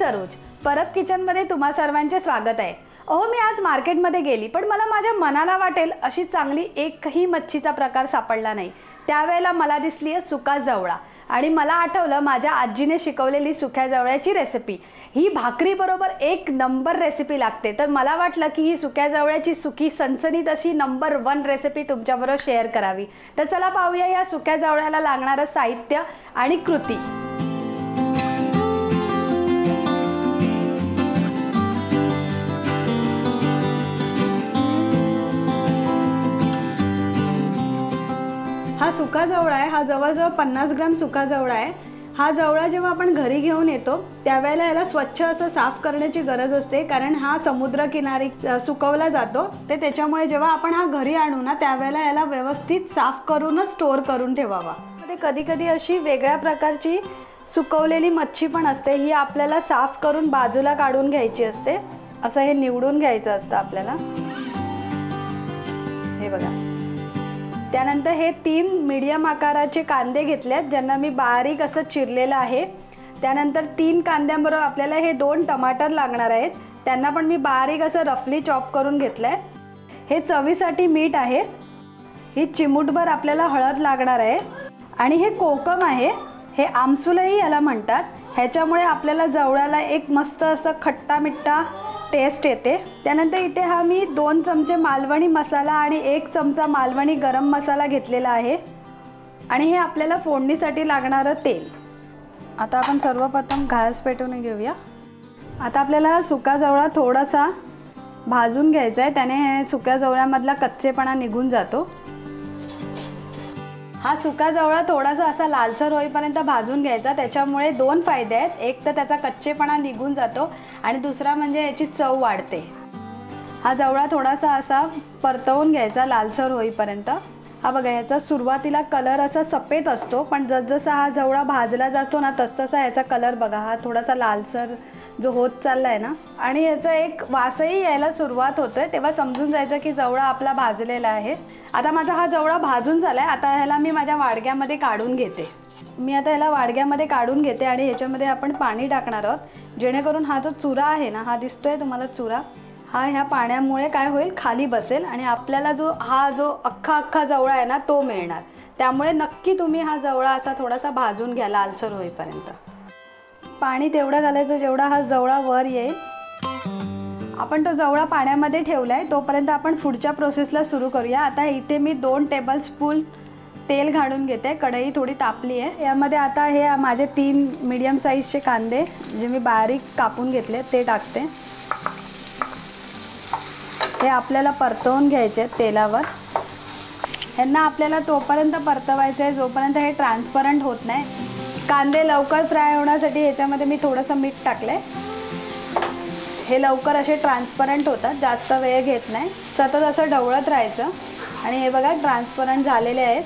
सरोज. परब किचनमध्ये तुम्हा सर्वांचे स्वागत आहे. अहो मी आज मार्केटमध्ये गेली पण मला माझ्या मनाला वाटेल अशी चांगली एकही मच्छीचा प्रकार सापडला नाही. त्यावेळेला मला दिसली आहे सुका जवळा आणि मला आठवलं माझ्या आजीने शिकवलेली सुक्या जवळ्याची रेसिपी ही भाकरीबरोबर एक नंबर रेसिपी लागते. तर मला वाटलं की ही सुक्या जवळ्याची सुकी सणसणीत अशी नंबर वन रेसिपी तुमच्याबरोबर शेअर करावी. तर चला पाहूया या सुक्या जवळ्याला लागणारं साहित्य आणि कृती. सुका जवळा आहे हा जवळजवळ पन्नास ग्राम सुका जवळा आहे. हा जवळा जेव्हा आपण घरी घेऊन येतो त्यावेळेला याला स्वच्छ असं साफ करण्याची गरज असते कारण हा समुद्रकिनारी सुकवला जातो. ते त्याच्यामुळे जेव्हा आपण हा घरी आणू ना त्यावेळेला याला व्यवस्थित साफ करूनच स्टोअर करून ठेवावा. ते कधी कधी अशी वेगळ्या प्रकारची सुकवलेली मच्छी पण असते ही आपल्याला साफ करून बाजूला काढून घ्यायची असते. असं हे निवडून घ्यायचं असतं आपल्याला. हे बघा. त्यानंतर हे तीन मीडियम आकाराचे कांदे घेतलेत ज्यांना मी बारीक असं चिरलेलं आहे. त्यानंतर तीन कांद्यांबरोबर आपल्याला हे दोन टमाटर लागणार आहेत. त्यांना पण मी बारीक असं रफली चॉप करून घेतलं आहे हे चवीसाठी मीठ आहे. ही चिमूटभर आपल्याला हळद लागणार आहे. आणि हे कोकम आहे. हे आमसुलही याला म्हणतात. ह्याच्यामुळे आपल्याला जवळाला एक मस्त असं खट्टा मिठ्ठा टेस्ट येते. त्यानंतर इथे हा मी दोन चमचे मालवणी मसाला आणि एक चमचा मालवणी गरम मसाला घेतलेला आहे. आणि हे आपल्याला फोडणीसाठी लागणारं तेल. आता आपण सर्वप्रथम घास पेटवून घेऊया. आता आपल्याला सुका जवळा थोडासा भाजून घ्यायचा आहे. त्याने सुक्या जवळ्यामधला कच्चेपणा निघून जातो. हा सुका जवळा थोडासा असा लालसर होईपर्यंत भाजून घ्यायचा. त्याच्यामुळे दोन फायदे आहेत. एक तर त्याचा कच्चेपणा निघून जातो आणि दुसरा म्हणजे याची चव वाढते. हा जवळा थोडासा असा परतवून घ्यायचा लालसर होईपर्यंत. हा बघा याचा सुरुवातीला कलर असा सफेद असतो पण जसजसा हा जवळा भाजला जातो ना तसतसा याचा कलर बघा हा थोडासा लालसर जो होत चालला आहे ना. आणि याचा एक वासही यायला सुरुवात होतोय तेव्हा समजून जायचं की जवळा आपला भाजलेला आहे. आता माझा हा जवळा भाजून झालाय आता ह्याला मी माझ्या वाडग्यामध्ये काढून घेते. मी आता याला वाडग्यामध्ये काढून घेते आणि ह्याच्यामध्ये आपण पाणी टाकणार आहोत जेणेकरून हा जो चुरा आहे ना हा दिसतोय तुम्हाला चुरा? हा ह्या पाण्यामुळे काय होईल? खाली बसेल आणि आपल्याला जो हा जो अख्खा अख्खा जवळा आहे ना तो मिळणार. त्यामुळे नक्की तुम्ही हा जवळा असा थोडासा भाजून घ्या लालसर होईपर्यंत. पाणी तेवढं घालायचं जेवढा हा जवळा वर येईल. आपण तो जवळा पाण्यामध्ये ठेवला आहे तोपर्यंत आपण पुढच्या प्रोसेसला सुरू करूया. आता इथे मी दोन टेबल स्पून तेल घालून घेते. कढई थोडी तापली आहे. यामध्ये आता हे माझे तीन मीडियम साईजचे कांदे जे मी बारीक कापून घेतले ते टाकते. हे आपल्याला परतवून घ्यायचे आहेत तेलावर. ह्यांना आपल्याला तोपर्यंत परतवायचं आहे जोपर्यंत हे ट्रान्सपरंट होत नाही. कांदे लवकर फ्राय होण्यासाठी ह्याच्यामध्ये मी थोडंसं मीठ टाकलं आहे हे लवकर असे ट्रान्सपरंट होतात जास्त वेळ घेत नाही. सतत असं ढवळत राहायचं. आणि हे बघा ट्रान्सपरंट झालेले आहेत.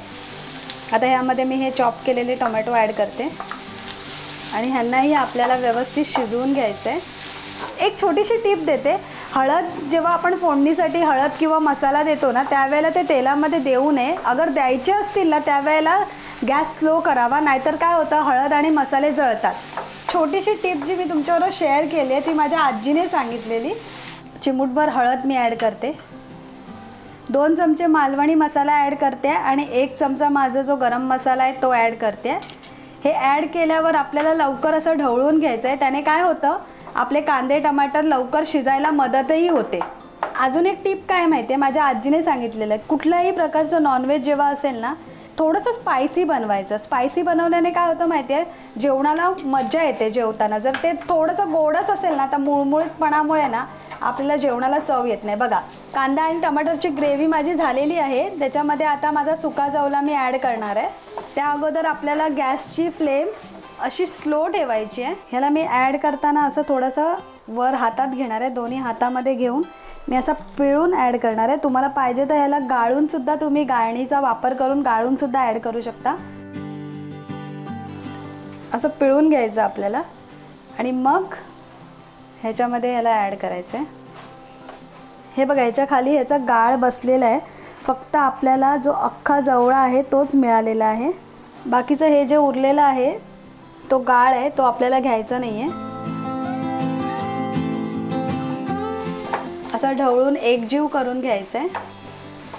आता ह्यामध्ये मी हे चॉप केलेले टोमॅटो ॲड करते. आणि ह्यांनाही आपल्याला व्यवस्थित शिजवून घ्यायचं आहे एक छोटीशी टीप देते. हळद जेव्हा आपण फोडणीसाठी हळद किंवा मसाला देतो ना त्यावेळेला ते तेलामध्ये देऊ नये. अगर द्यायचे असतील ना त्यावेळेला गॅस स्लो करावा नाहीतर काय होतं हळद आणि मसाले जळतात. छोटीशी टीप जी मी तुमच्याबरोबर शेअर केली आहे ती माझ्या आजीने सांगितलेली. चिमूटभर हळद मी ॲड करते. दोन चमचे मालवणी मसाला ॲड करते आणि एक चमचा माझा जो गरम मसाला आहे तो ॲड करते. हे ॲड केल्यावर आपल्याला लवकर असं ढवळून घ्यायचं आहे त्याने काय होतं आपले कांदे टमाटर लवकर शिजायला मदतही होते. अजून एक टीप काय माहिती आहे माझ्या आजीने सांगितलेलं आहे. कुठल्याही प्रकारचं नॉनव्हेज जेव्हा असेल ना थोडंसं स्पायसी बनवायचं. स्पायसी बनवल्याने काय होतं माहिती आहे जेवणाला मज्जा येते जेवताना. जर ते थोडंसं गोडच असेल ना तर मुळमुळीतपणामुळे ना आपल्याला जेवणाला चव येत नाही. बघा कांदा आणि टमाटरची ग्रेव्ही माझी झालेली आहे. त्याच्यामध्ये आता माझा सुका जवला मी ॲड करणार आहे. त्या अगोदर आपल्याला गॅसची फ्लेम अशी स्लो ठेवायची आहे. ह्याला मी ॲड करताना असं थोडंसं वर हातात घेणार आहे. दोन्ही हातामध्ये घेऊन मी असा पिळून ॲड करणार आहे. तुम्हाला पाहिजे तर ह्याला गाळूनसुद्धा तुम्ही गाळणीचा वापर करून गाळूनसुद्धा ॲड करू शकता. असं पिळून घ्यायचं आपल्याला. आणि मग ह्याच्यामध्ये ह्याला ॲड करायचं आहे हे बघा ह्याच्या खाली ह्याचा गाळ बसलेला आहे. फक्त आपल्याला जो अख्खा जवळा आहे तोच मिळालेला आहे. बाकीचं हे जे उरलेलं आहे तो गाळ आहे तो आपल्याला घ्यायचा नाही आहे असं ढवळून एकजीव करून घ्यायचं आहे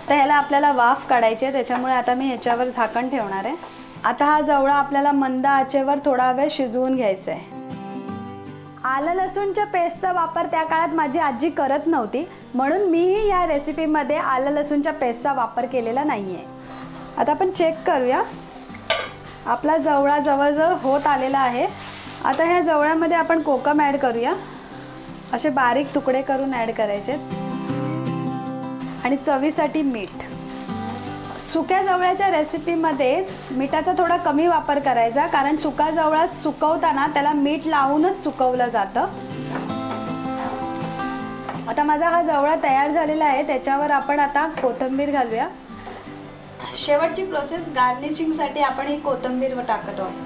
तर ह्याला आपल्याला वाफ काढायची आहे त्याच्यामुळे आता मी ह्याच्यावर झाकण ठेवणार आहे. आता हा जवळा आपल्याला मंद आचेवर थोडा वेळ शिजवून घ्यायचा आहे आलं लसूणच्या पेस्टचा वापर त्या काळात माझी आजी करत नव्हती म्हणून मीही या रेसिपीमध्ये आलं लसूणच्या पेस्टचा वापर केलेला नाही आहे आता आपण चेक करूया. आपला जवळा जवळजवळ होत आलेला आहे आता ह्या जवळ्यामध्ये आपण कोकम ॲड करूया. असे बारीक तुकडे करून ॲड करायचे. आणि चवीसाठी मीठ. सुक्या जवळ्याच्या रेसिपीमध्ये मिठाचा थोडा कमी वापर करायचा कारण सुका जवळा सुकवताना त्याला मीठ लावूनच सुकवलं जातं. आता माझा हा जवळा तयार झालेला आहे त्याच्यावर आपण आता कोथिंबीर घालूया. शेवटची प्रोसेस गार्निशिंगसाठी आपण ही कोथिंबीर टाकत. आहोत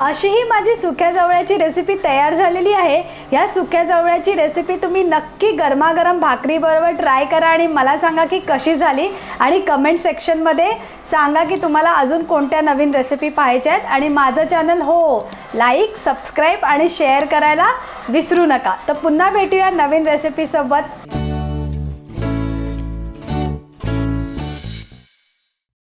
अशी ही माझी सुक्या जवळ्याची रेसिपी तयार झालेली आहे. या सुक्या जवळ्याची रेसिपी तुम्ही नक्की गरमागरम भाकरीबरोबर ट्राय करा आणि मला सांगा की कशी झाली. आणि कमेंट सेक्शनमध्ये सांगा की तुम्हाला अजून कोणत्या नवीन रेसिपी पाहायच्या आहेत. आणि माझं चॅनल हो लाईक सबस्क्राईब आणि शेअर करायला विसरू नका. तर पुन्हा भेटूया नवीन रेसिपीसोबत